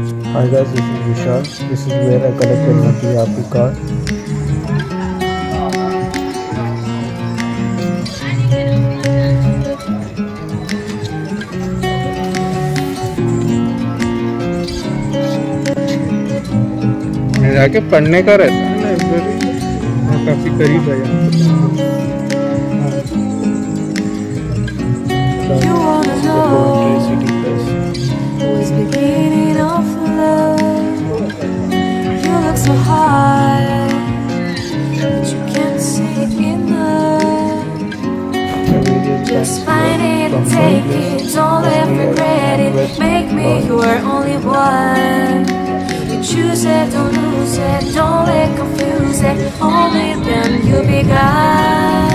Hi guys, this is Vishal. This is where I collected my TRP card. मैं जाके पढ़ने का रहता है लाइब्रेरी मैं काफ़ी करीब है यहाँ Just find it and take it, don't let regret it. Make me your only one. You choose it, don't lose it, don't let confuse it. Only then you'll be God.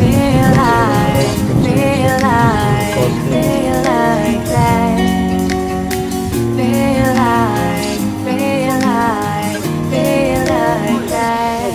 Feel like, feel like, feel like that. Feel like, feel like, feel like that.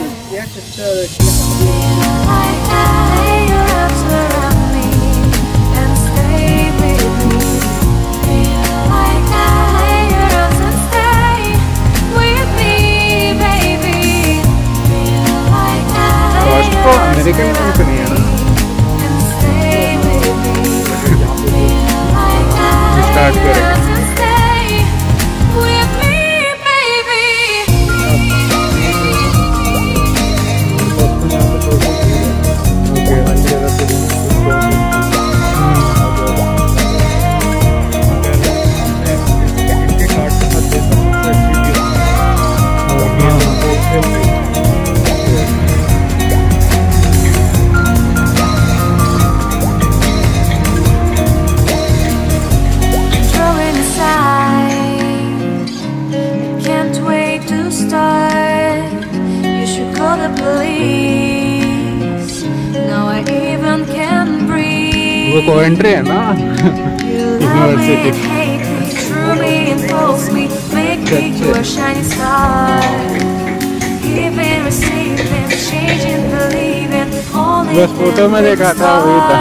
call the police. Now I even can breathe. वो Coventry है ना You love me University. and hate me, through me and pulse me, make me your shining star. Giving, receiving, changing, believing, only बस photo में देखा था, वही था।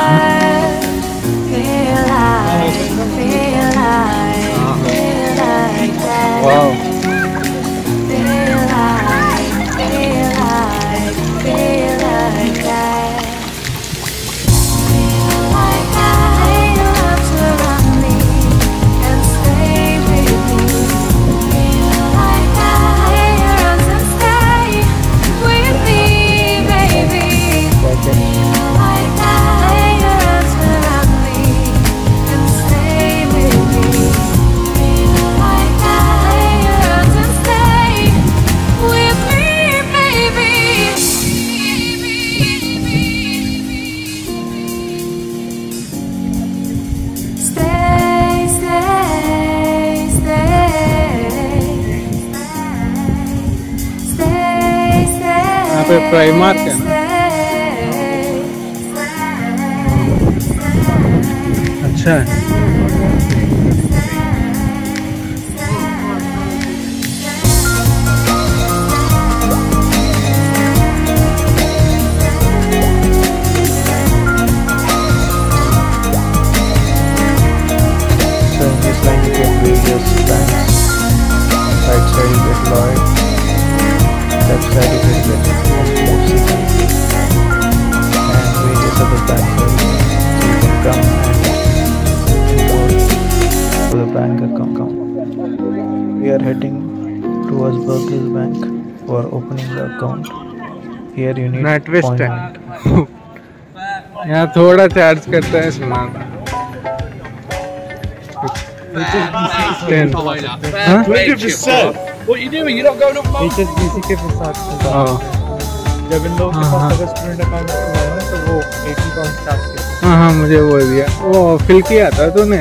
Feel यहाँ पे प्राइमार्क है ना? अच्छा है bank account. We are heading towards Berkeley Bank for opening the account. Here you need NatWest है यहाँ थोड़ा चार्ज करता है हाँ? More. HSBC के साथ हाँ जब इन लोगों के हाँ, पास हाँ। अगर स्टूडेंट अकाउंट खुलवाया ना तो वो 80 पाउंड चार्ज करते हाँ हाँ मुझे बोल दिया वो फिल किया था तूने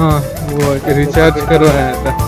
हैं वो रिचार्ज करवाया था।